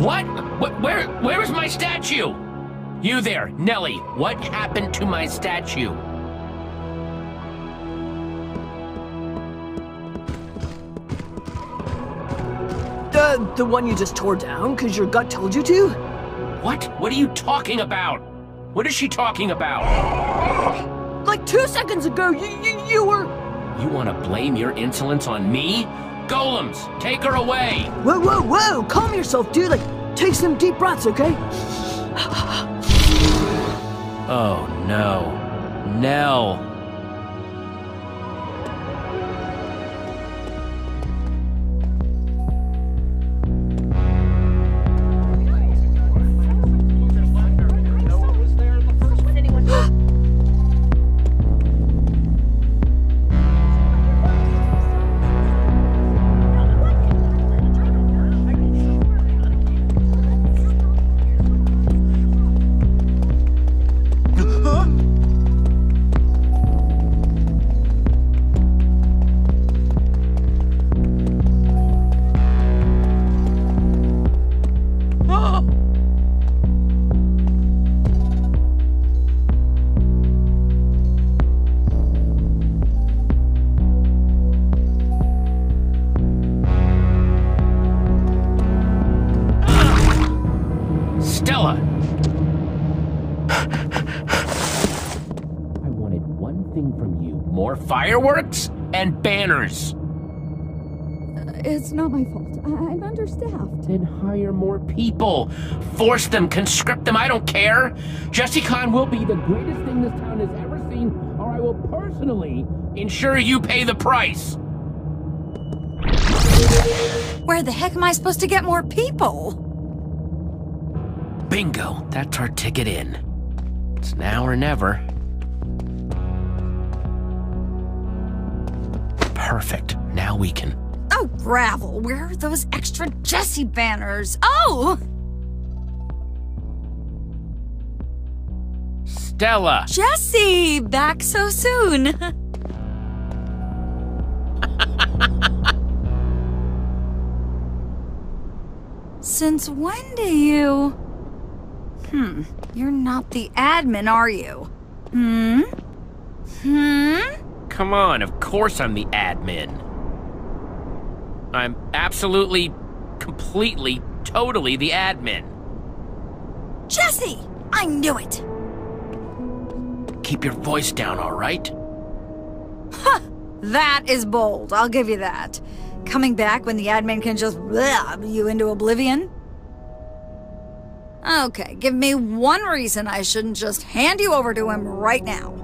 What? Where? Where is my statue? You there, Nellie. What happened to my statue? The, the one you just tore down because your gut told you to? What? What are you talking about? What is she talking about? Like two seconds ago, you, you, you were. You want to blame your insolence on me? Golems, take her away! Whoa, whoa, whoa! Calm yourself, dude. Like, take some deep breaths, okay? Oh no. Nell. Stella! I wanted one thing from you more fireworks and banners. Uh, it's not my fault. I- I'm understaffed. Then hire more people. Force them, conscript them, I don't care. JesseCon will be the greatest thing this town has ever seen, or I will personally ensure you pay the price. Where the heck am I supposed to get more people? Bingo, that's our ticket in. It's now or never. Perfect. Now we can. Oh, gravel. Where are those extra Jesse banners? Oh! Stella! Jesse! Back so soon. Since when do you. Hmm. You're not the admin, are you? Hmm? Hmm? Come on, of course I'm the admin. I'm absolutely, completely, totally the admin. Jesse! I knew it! Keep your voice down, all right? Huh! That is bold, I'll give you that. Coming back when the admin can just blab you into oblivion? Okay, give me one reason I shouldn't just hand you over to him right now.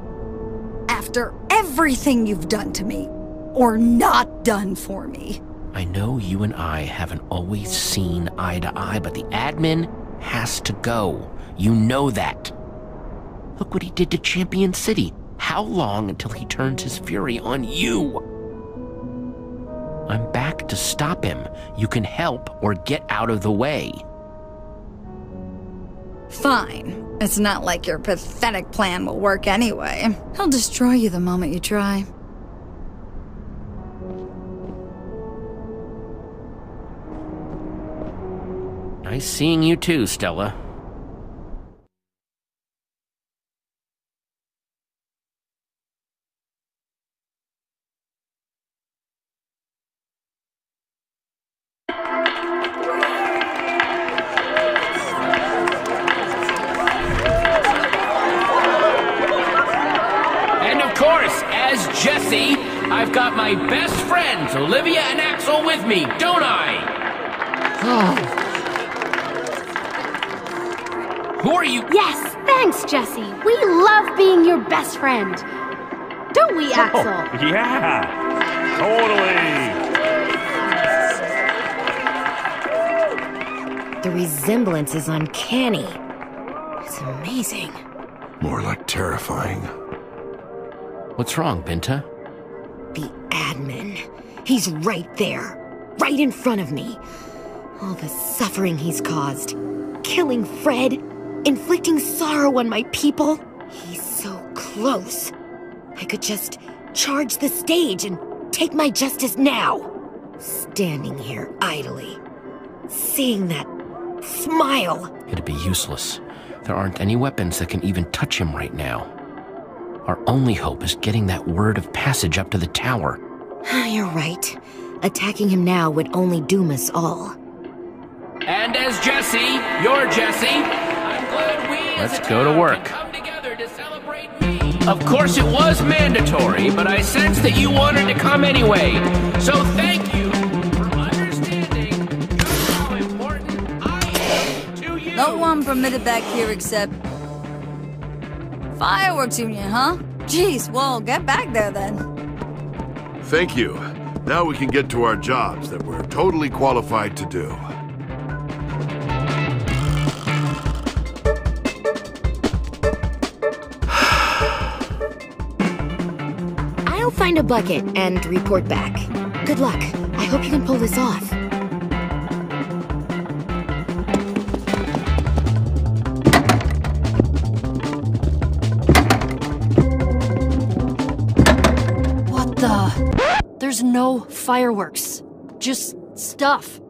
After everything you've done to me, or not done for me. I know you and I haven't always seen eye to eye, but the admin has to go. You know that. Look what he did to Champion City. How long until he turns his fury on you? I'm back to stop him. You can help or get out of the way. Fine. It's not like your pathetic plan will work anyway. He'll destroy you the moment you try. Nice seeing you too, Stella. Olivia and Axel, with me, don't I? Who are you? Yes, thanks, Jesse. We love being your best friend. Don't we, oh, Axel? Yeah, totally. The resemblance is uncanny. It's amazing. More like terrifying. What's wrong, Binta? He's right there. Right in front of me. All the suffering he's caused. Killing Fred. inflicting sorrow on my people. He's so close. I could just charge the stage and take my justice now. Standing here idly, seeing that smile. It'd be useless. There aren't any weapons that can even touch him right now. Our only hope is getting that word of passage up to the tower. You're right. Attacking him now would only doom us all. And as Jesse, you're Jesse. I'm glad we Let's go to work. come together to celebrate me. Of course, it was mandatory, but I sensed that you wanted to come anyway. So thank you for understanding how important I am to you. No one permitted back here except. Fireworks Union, huh? Jeez, well, get back there then. Thank you. Now we can get to our jobs that we're totally qualified to do. I'll find a bucket and report back. Good luck. I hope you can pull this off. There's no fireworks. Just stuff.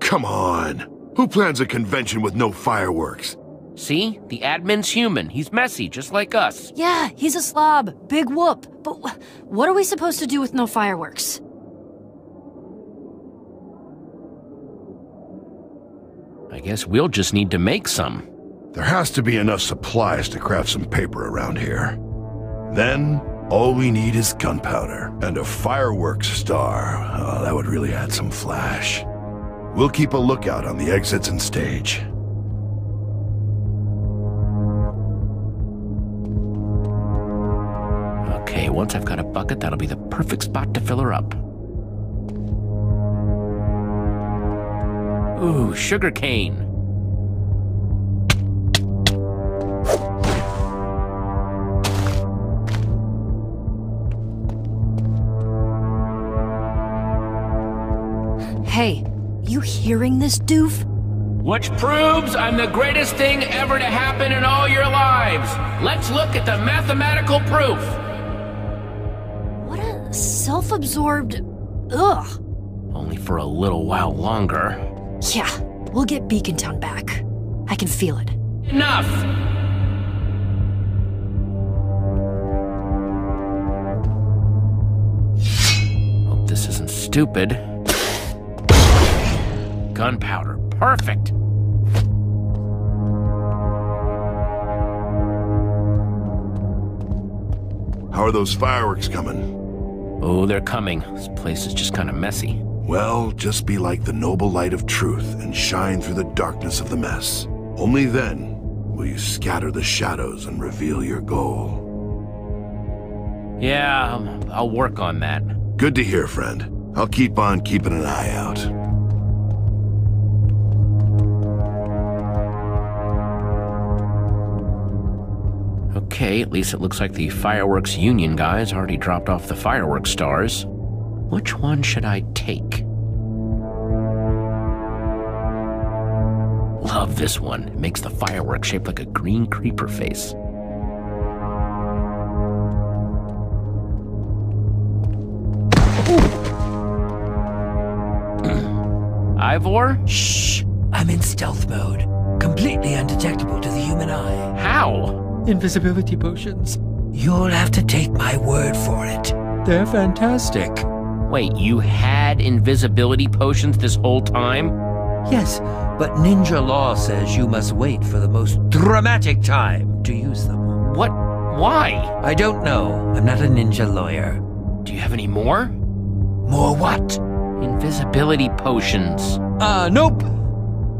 Come on. Who plans a convention with no fireworks? See? The admin's human. He's messy, just like us. Yeah, he's a slob. Big whoop. But wh- what are we supposed to do with no fireworks? I guess we'll just need to make some. There has to be enough supplies to craft some paper around here. Then, all we need is gunpowder and a fireworks star. Oh, that would really add some flash. We'll keep a lookout on the exits and stage. Okay, once I've got a bucket, that'll be the perfect spot to fill her up. Ooh, sugar Hey, you hearing this, doof? Which proves I'm the greatest thing ever to happen in all your lives. Let's look at the mathematical proof. What a self absorbed. Ugh. Only for a little while longer. Yeah, we'll get Beacon Town back. I can feel it. Enough! Hope this isn't stupid. Gunpowder. Perfect. How are those fireworks coming? Oh, they're coming. This place is just kind of messy. Well, just be like the noble light of truth and shine through the darkness of the mess. Only then will you scatter the shadows and reveal your goal. Yeah, I'll- I'll work on that. Good to hear, friend. I'll keep on keeping an eye out. Okay, at least it looks like the Fireworks Union guys already dropped off the fireworks stars. Which one should I take? Love this one. It makes the fireworks shaped like a green creeper face. Ivor? Shh! I'm in stealth mode. Completely undetectable to the human eye. How? Invisibility potions. You'll have to take my word for it. They're fantastic. Wait, you had invisibility potions this whole time? Yes, but ninja law says you must wait for the most dramatic time to use them. What? Why? I don't know. I'm not a ninja lawyer. Do you have any more? More what? Invisibility potions. Uh, nope.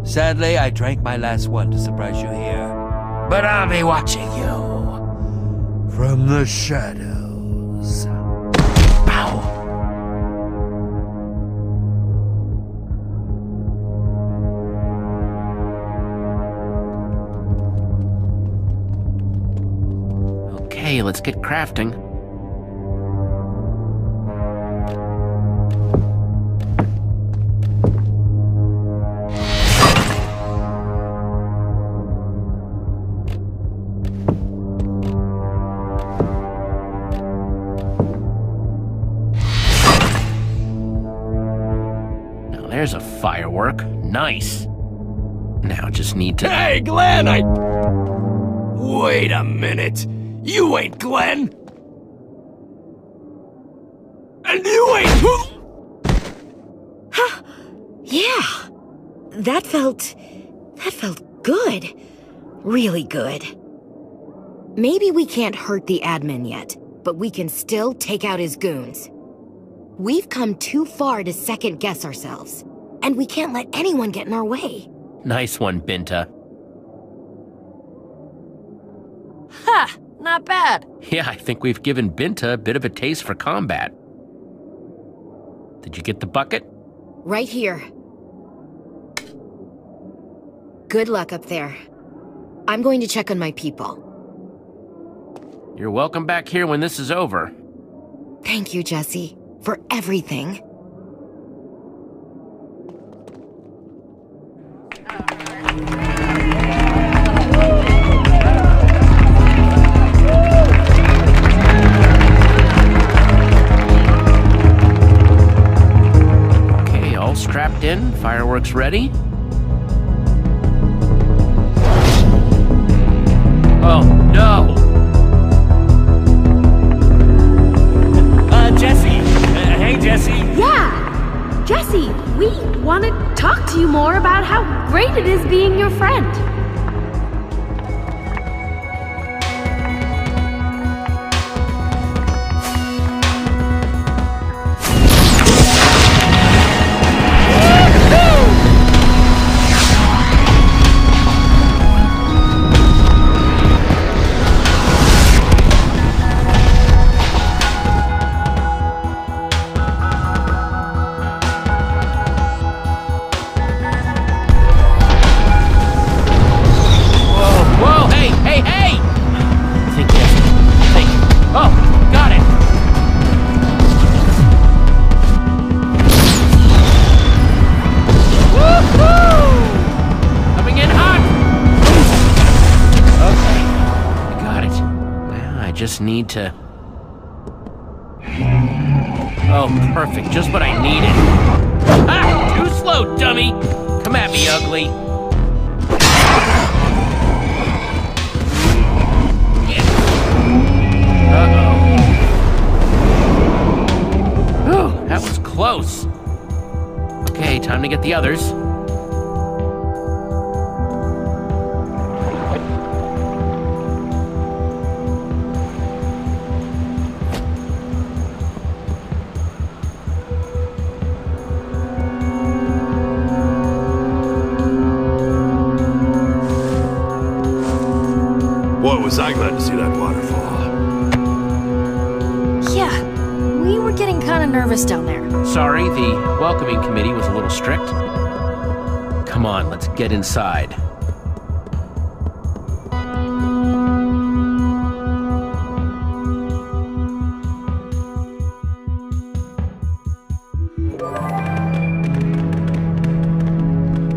Sadly, I drank my last one to surprise you here. But I'll be watching you from the shadows. Ow. Okay, let's get crafting. Nice. Now just need to. Hey, Glenn, I. Wait a minute. You ain't Glenn. And you ain't. Huh! Yeah. That felt. that felt good. Really good. Maybe we can't hurt the admin yet, but we can still take out his goons. We've come too far to second guess ourselves, and we can't let anyone get in our way. Nice one, Binta. Ha! Not bad. Yeah, I think we've given Binta a bit of a taste for combat. Did you get the bucket? Right here. Good luck up there. I'm going to check on my people. You're welcome back here when this is over. Thank you, Jesse, for everything. Fireworks ready. Oh, no! Uh, Jesse. Uh, hey, Jesse. Yeah! Jesse, we want to talk to you more about how great it is being your friend. To... Oh, perfect, just what I needed. Ah, too slow, dummy! Come at me, ugly. Uh-oh. Whew, that was close. Okay, time to get the others. Kind of nervous down there. Sorry, the welcoming committee was a little strict. Come on, let's get inside.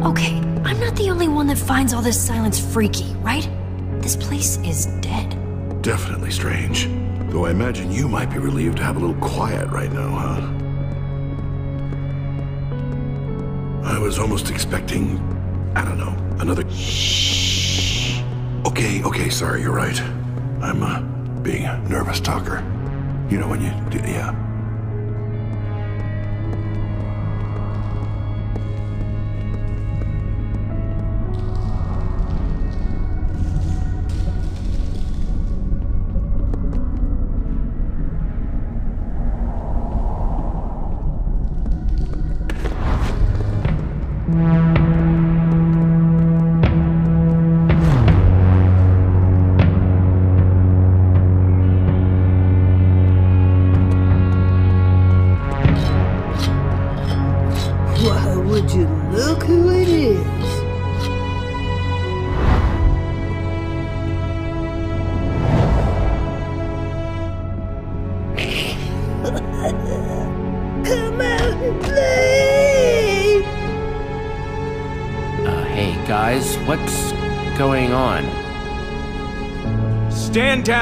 Okay, I'm not the only one that finds all this silence freaky, right? This place is dead. Definitely strange. Though I imagine you might be relieved to have a little quiet right now, huh? I was almost expecting, I don't know, another. Shh. Okay, okay, sorry, you're right. I'm uh, being a nervous talker. You know when you yeah.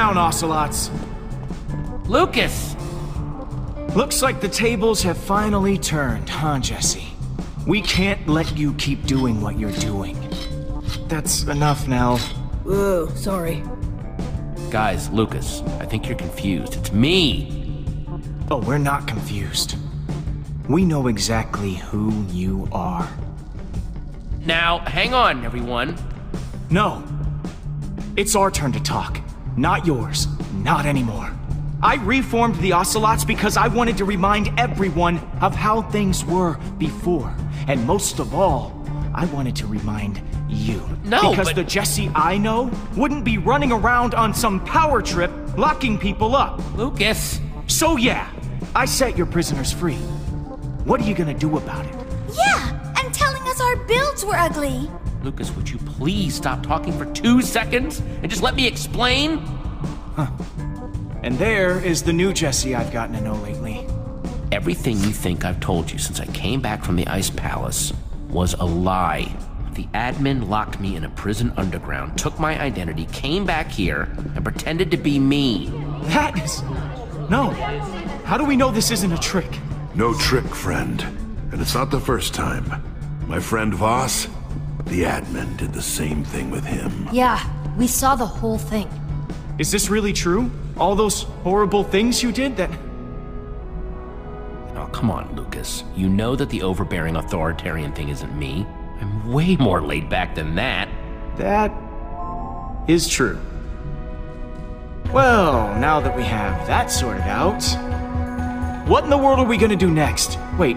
Down, Ocelots. Lukas! Looks like the tables have finally turned, huh, Jesse? We can't let you keep doing what you're doing. That's enough now. Whoa, sorry. Guys, Lukas, I think you're confused. It's me! Oh, we're not confused. We know exactly who you are. Now, hang on, everyone. No. It's our turn to talk, not yours. Not anymore. I reformed the Ocelots because I wanted to remind everyone of how things were before. And most of all, I wanted to remind you. No, Because but- the Jesse I know wouldn't be running around on some power trip locking people up. Lukas! So yeah, I set your prisoners free. What are you gonna do about it? Yeah, and telling us our builds were ugly. Lukas, would you please stop talking for two seconds and just let me explain? Huh. And there is the new Jesse I've gotten to know lately. Everything you think I've told you since I came back from the Ice Palace was a lie. The admin locked me in a prison underground, took my identity, came back here, and pretended to be me. That is. No. How do we know this isn't a trick? No trick, friend. And it's not the first time. My friend Voss, the admin did the same thing with him. Yeah, we saw the whole thing. Is this really true? All those horrible things you did that. Oh, come on, Lukas. You know that the overbearing authoritarian thing isn't me. I'm way more laid back than that. That is true. Well, now that we have that sorted out, what in the world are we gonna do next? Wait,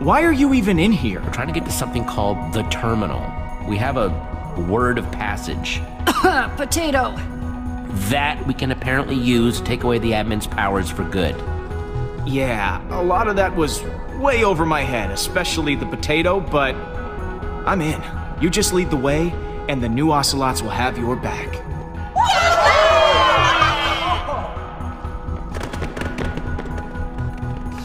why are you even in here? We're trying to get to something called the terminal. We have a word of passage Potato. that we can apparently use to take away the admin's powers for good. Yeah, a lot of that was way over my head, especially the potato, but I'm in. You just lead the way, and the new ocelots will have your back.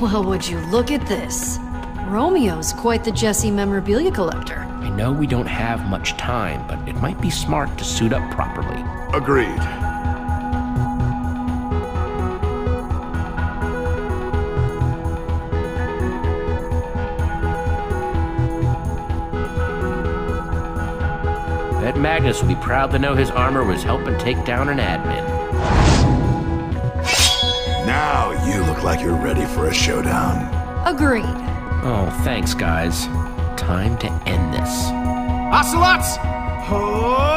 Well, would you look at this? Romeo's quite the Jesse memorabilia collector. I know we don't have much time, but it might be smart to suit up properly. Agreed. Bet Magnus will be proud to know his armor was helping take down an admin. Now you look like you're ready for a showdown. Agreed. Oh, thanks, guys. Time to end this. Ocelots! Ho!